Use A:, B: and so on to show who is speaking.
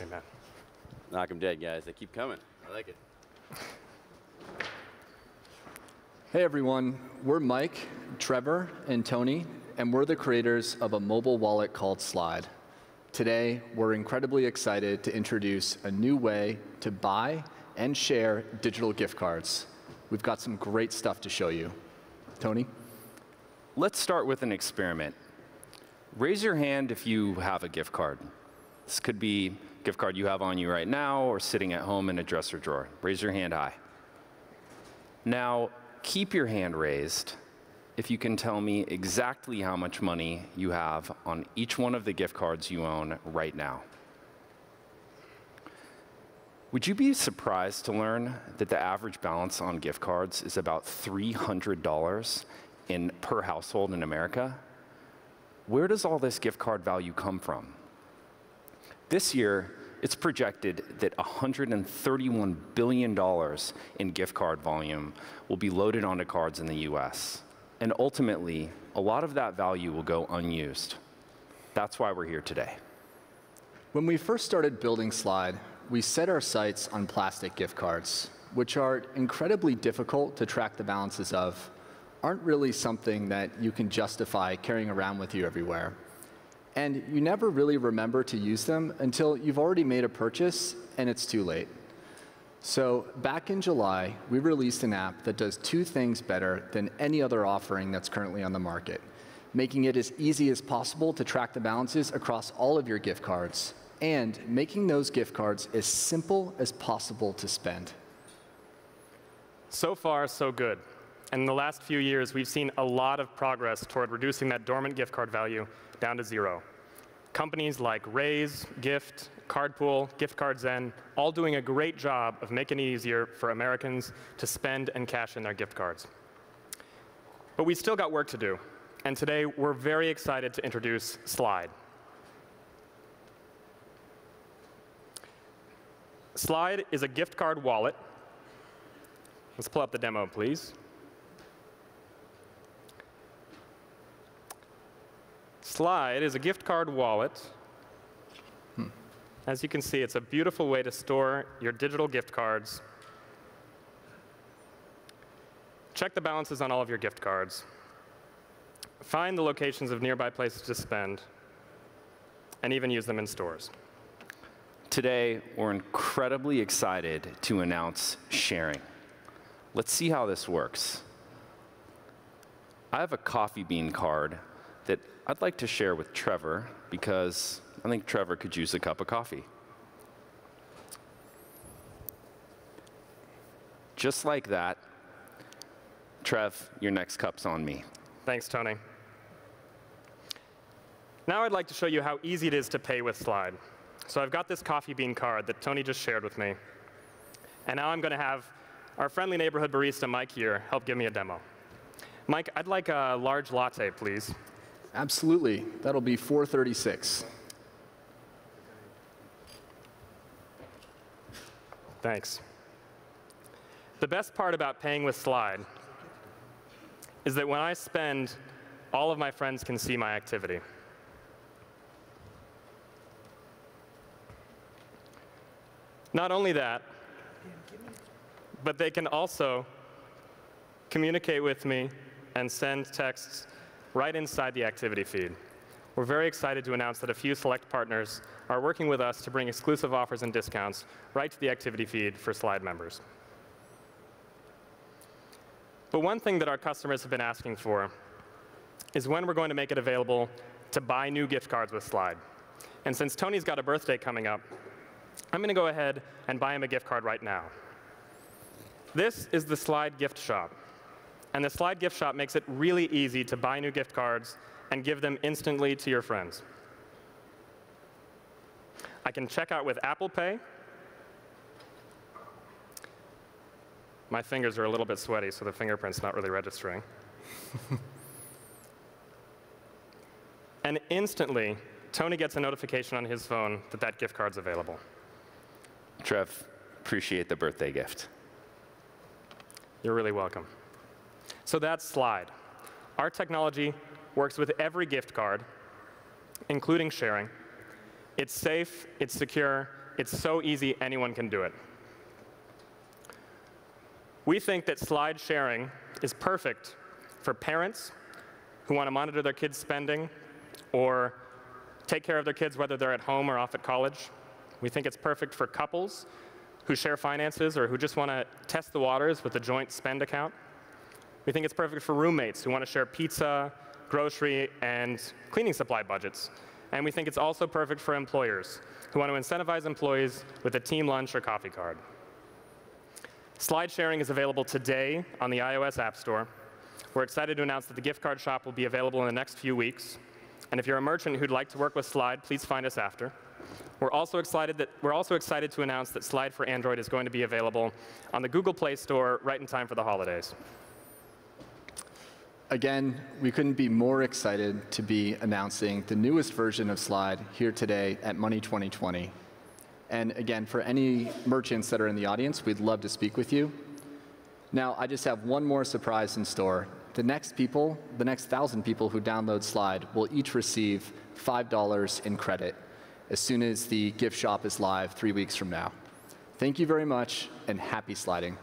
A: Amen.
B: Knock 'em dead, guys. They keep coming. I like it.
C: Hey everyone, we're Mike, Trevor, and Tony, and we're the creators of a mobile wallet called Slide. Today, we're incredibly excited to introduce a new way to buy and share digital gift cards. We've got some great stuff to show you. Tony?
D: Let's start with an experiment. Raise your hand if you have a gift card. This could be a gift card you have on you right now or sitting at home in a dresser drawer. Raise your hand high. Now, keep your hand raised if you can tell me exactly how much money you have on each one of the gift cards you own right now. Would you be surprised to learn that the average balance on gift cards is about $300 in, per household in America? Where does all this gift card value come from? This year, it's projected that $131 billion in gift card volume will be loaded onto cards in the US. And ultimately, a lot of that value will go unused. That's why we're here today.
C: When we first started building Slide, we set our sights on plastic gift cards, which are incredibly difficult to track the balances of, aren't really something that you can justify carrying around with you everywhere. And you never really remember to use them until you've already made a purchase and it's too late. So back in July, we released an app that does two things better than any other offering that's currently on the market, making it as easy as possible to track the balances across all of your gift cards and making those gift cards as simple as possible to spend.
A: So far, so good. And in the last few years, we've seen a lot of progress toward reducing that dormant gift card value down to zero. Companies like Raise, Gyft, Cardpool, Gift Card Zen, all doing a great job of making it easier for Americans to spend and cash in their gift cards. But we still got work to do. And today, we're very excited to introduce Slide. Slide is a gift card wallet. Let's pull up the demo, please. Slide is a gift card wallet. Hmm. As you can see, it's a beautiful way to store your digital gift cards. Check the balances on all of your gift cards. Find the locations of nearby places to spend, and even use them in stores.
D: Today, we're incredibly excited to announce sharing. Let's see how this works. I have a coffee bean card that I'd like to share with Trevor because I think Trevor could use a cup of coffee. Just like that, Trev, your next cup's on me.
A: Thanks, Tony. Now I'd like to show you how easy it is to pay with Slide. So I've got this coffee bean card that Tony just shared with me. And now I'm going to have our friendly neighborhood barista, Mike, here, help give me a demo. Mike, I'd like a large latte, please.
C: Absolutely. That'll be 436.
A: Thanks. The best part about paying with Slide is that when I spend, all of my friends can see my activity. Not only that, but they can also communicate with me and send texts right inside the activity feed. We're very excited to announce that a few select partners are working with us to bring exclusive offers and discounts right to the activity feed for Slide members. But one thing that our customers have been asking for is when we're going to make it available to buy new gift cards with Slide. And since Tony's got a birthday coming up, I'm going to go ahead and buy him a gift card right now. This is the Slide gift shop. And the Slide gift shop makes it really easy to buy new gift cards and give them instantly to your friends. I can check out with Apple Pay. My fingers are a little bit sweaty, so the fingerprint's not really registering. and instantly, Tony gets a notification on his phone that that gift card's available.
D: Trev, appreciate the birthday gift.
A: You're really welcome. So that's Slide. Our technology works with every gift card, including sharing. It's safe, it's secure, it's so easy anyone can do it. We think that slide sharing is perfect for parents who want to monitor their kids' spending or take care of their kids whether they're at home or off at college. We think it's perfect for couples who share finances or who just want to test the waters with a joint spend account. We think it's perfect for roommates who want to share pizza, grocery, and cleaning supply budgets. And we think it's also perfect for employers who want to incentivize employees with a team lunch or coffee card. Slide sharing is available today on the iOS App Store. We're excited to announce that the gift card shop will be available in the next few weeks. And if you're a merchant who'd like to work with Slide, please find us after. We're also excited that we're also excited to announce that Slide for Android is going to be available on the Google Play Store right in time for the holidays.
C: Again, we couldn't be more excited to be announcing the newest version of Slide here today at Money 2020. And again, for any merchants that are in the audience, we'd love to speak with you. Now, I just have one more surprise in store. The next people, the next thousand people who download Slide will each receive $5 in credit as soon as the gift shop is live three weeks from now. Thank you very much, and happy sliding.